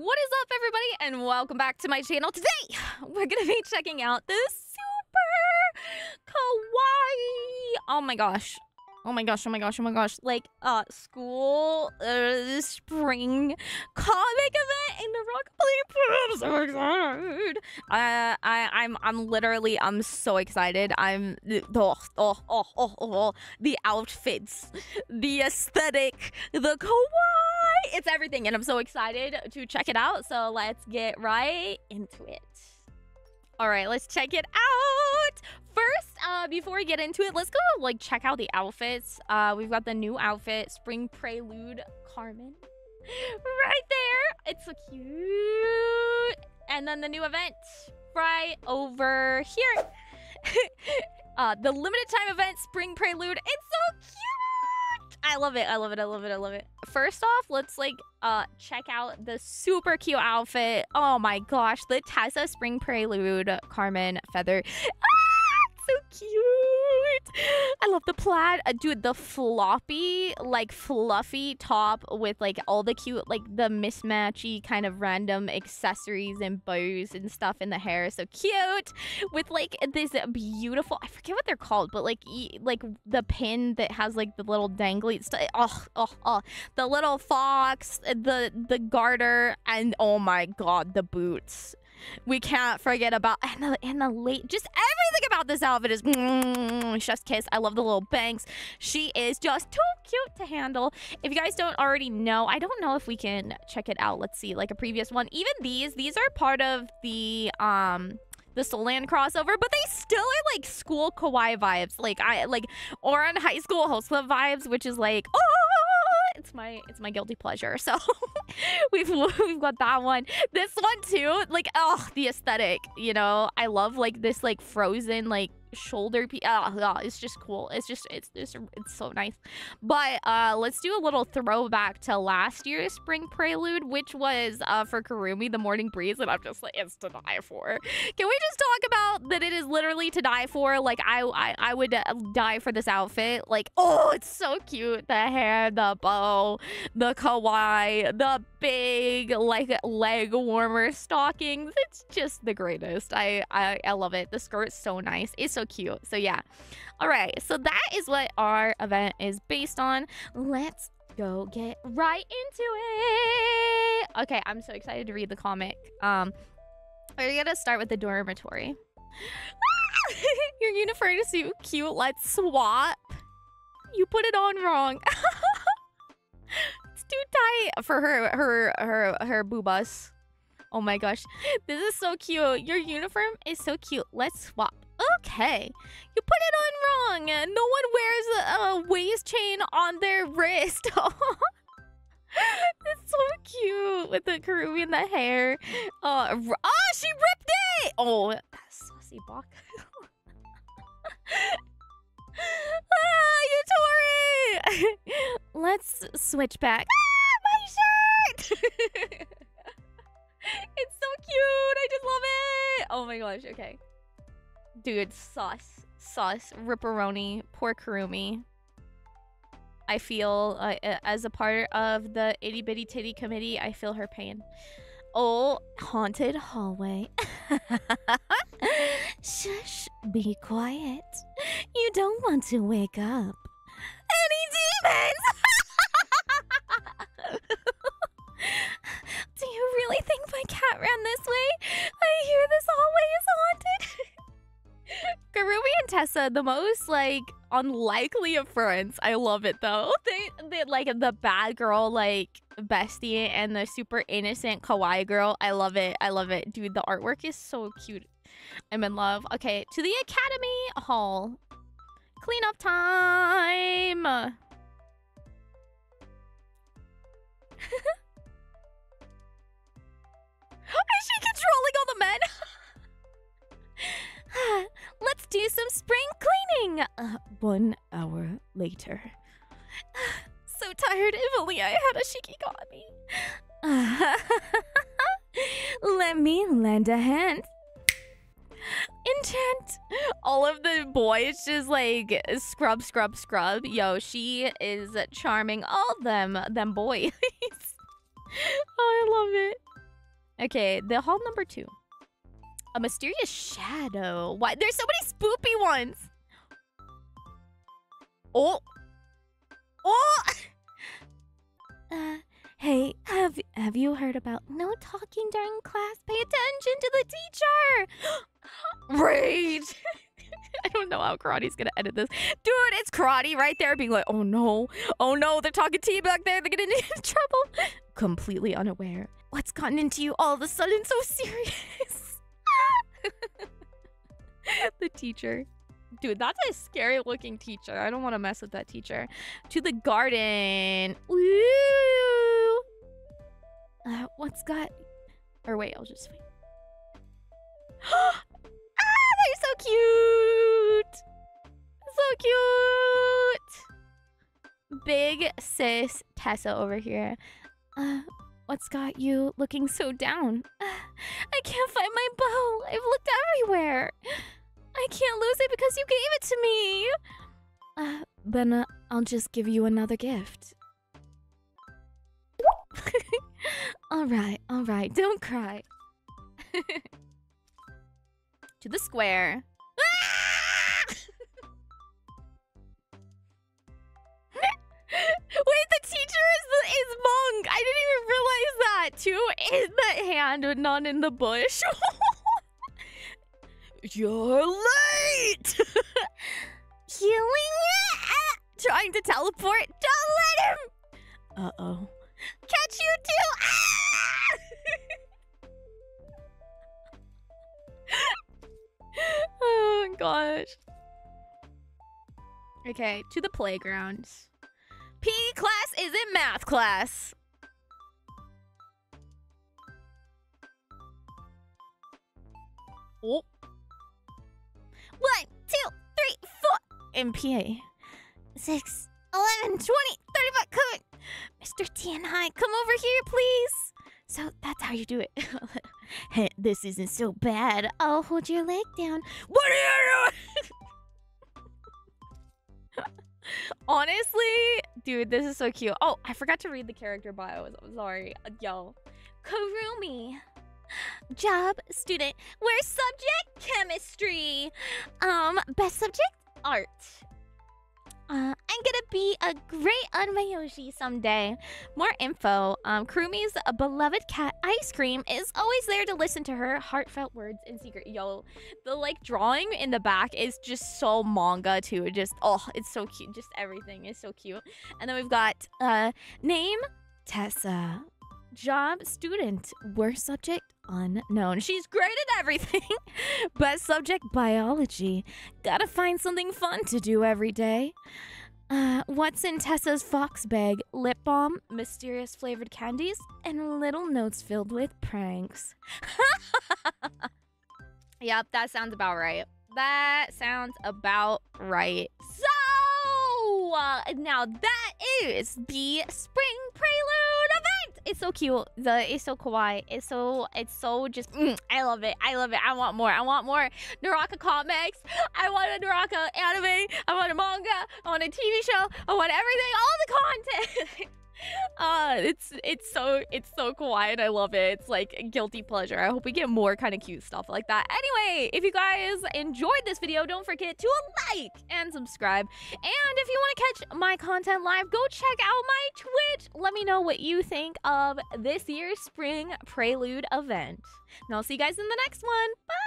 What is up, everybody, and welcome back to my channel. Today, we're gonna be checking out the super kawaii. Oh my gosh. Oh my gosh, oh my gosh, oh my gosh. Like, uh, school, uh, spring comic event in the Rock I'm so excited. Uh, I, I'm, I'm literally, I'm so excited. I'm, oh, oh, oh, oh, oh, the outfits, the aesthetic, the kawaii. It's everything, and I'm so excited to check it out. So let's get right into it. All right, let's check it out. First, uh, before we get into it, let's go like check out the outfits. Uh, we've got the new outfit, Spring Prelude Carmen, right there. It's so cute. And then the new event, right over here. uh, the limited time event, Spring Prelude. It's so cute. I love it. I love it. I love it. I love it. First off, let's like uh check out the super cute outfit. Oh my gosh, the Tessa Spring Prelude Carmen Feather. Ah, so cute. I love the plaid. Uh, dude, the floppy, like fluffy top with like all the cute, like the mismatchy kind of random accessories and bows and stuff in the hair. So cute. With like this beautiful, I forget what they're called, but like e like the pin that has like the little dangly stuff. Oh, oh, oh. The little fox, the the garter, and oh my god, the boots. We can't forget about and the and the late just everything about this outfit is mm, chef's kiss. I love the little bangs. She is just too cute to handle. If you guys don't already know, I don't know if we can check it out. Let's see, like a previous one. Even these, these are part of the um the Solan crossover, but they still are like school kawaii vibes. Like I like Ouran high school host club vibes, which is like oh it's my it's my guilty pleasure. So we've we've got that one. This one too. Like oh, the aesthetic. You know, I love like this like frozen like shoulder piece. Oh, oh, it's just cool. It's just it's, it's it's so nice. But uh let's do a little throwback to last year's spring prelude, which was uh for Kurumi, the morning breeze, and I'm just like it's to die for. Can we just talk about that it is literally to die for? Like I I, I would uh, die for this outfit. Like, oh, it's so cute. The hair, the bow, the kawaii, the big like leg warmer stockings. It's just the greatest. I I, I love it. The skirt's so nice. It's so cute. So yeah. All right. So that is what our event is based on. Let's go get right into it. Okay, I'm so excited to read the comic. Um we're gonna start with the dormitory. Your uniform is so cute. Let's swap. You put it on wrong. it's too tight for her her her her boobas. Oh my gosh. This is so cute. Your uniform is so cute. Let's swap. Okay. You put it on wrong. No one wears a, a waist chain on their wrist. it's so cute with the Kurumi and the hair. Uh, oh, she ripped it. Oh, that's saucy Bach. ah, you tore it. Let's switch back. Ah, my shirt. it's so cute. I just love it. Oh my gosh. Okay. Dude, sauce. Sauce. Ripperoni. Poor Kurumi. I feel, uh, as a part of the itty bitty titty committee, I feel her pain. Oh, haunted hallway. Shush, be quiet. You don't want to wake up. Any demons? Tessa, the most like unlikely of friends. I love it though. They, they like the bad girl like bestie and the super innocent kawaii girl. I love it. I love it. Dude, the artwork is so cute. I'm in love. Okay, to the academy hall. Cleanup time. Is she controlling all the Uh, one hour later. so tired. Only I had a shikigami. Let me lend a hand. Enchant! All of the boys just like scrub, scrub, scrub. Yo, she is charming. All them, them boys. oh, I love it. Okay, the hall number two. A mysterious shadow. Why? There's so many spoopy ones. Oh. Oh. Uh, hey, have have you heard about no talking during class? Pay attention to the teacher. Rage. I don't know how Karate's gonna edit this. Dude, it's Karate right there being like, oh no, oh no, they're talking to you back there, they're getting into trouble. Completely unaware. What's gotten into you all of a sudden so serious? the teacher. Dude, that's a scary looking teacher. I don't want to mess with that teacher. To the garden. Woo! Uh, what's got... Or wait, I'll just wait. ah, they're so cute! So cute! Big sis Tessa over here. Uh, what's got you looking so down? I can't find my bow. I've looked everywhere. I can't lose it because you gave it to me. Uh, then uh, I'll just give you another gift. all right, all right, don't cry. to the square. Wait, the teacher is the, is monk. I didn't even realize that. Two in the hand, but not in the bush. You're late! Healing? Uh, trying to teleport? Don't let him! Uh-oh. Catch you too! oh gosh. Okay, to the playground. P class is in math class. Oh. Four. In PA. Six, 11, 20, 35, come on. Mr. T and I, come over here, please. So that's how you do it. hey, this isn't so bad. I'll hold your leg down. What are you doing? Honestly, dude, this is so cute. Oh, I forgot to read the character bio. I'm sorry. Yo. Kurumi. Job, student. Where's subject? Chemistry. Um, best subject? Art. Uh, I'm gonna be a great Onmyoji someday. More info. Um, Kurumi's beloved cat Ice Cream is always there to listen to her heartfelt words in secret. Yo, the like drawing in the back is just so manga too. Just oh, it's so cute. Just everything is so cute. And then we've got uh name Tessa. Job student. Worst subject unknown. She's great at everything. Best subject biology. Gotta find something fun to do every day. Uh, what's in Tessa's fox bag? Lip balm, mysterious flavored candies, and little notes filled with pranks. yep, that sounds about right. That sounds about right. So, uh, now that is the spring prelude. It's so cute. The it's so kawaii. It's so it's so just. Mm, I love it. I love it. I want more. I want more Naraka comics. I want a Naraka anime. I want a manga. I want a TV show. I want everything. All the content. uh it's it's so it's so and I love it. It's like guilty pleasure. I hope we get more kind of cute stuff like that. Anyway, if you guys enjoyed this video, don't forget to like and subscribe. And if you want to catch my content live, go check out my Twitch. Let me know what you think of this year's spring prelude event. And I'll see you guys in the next one.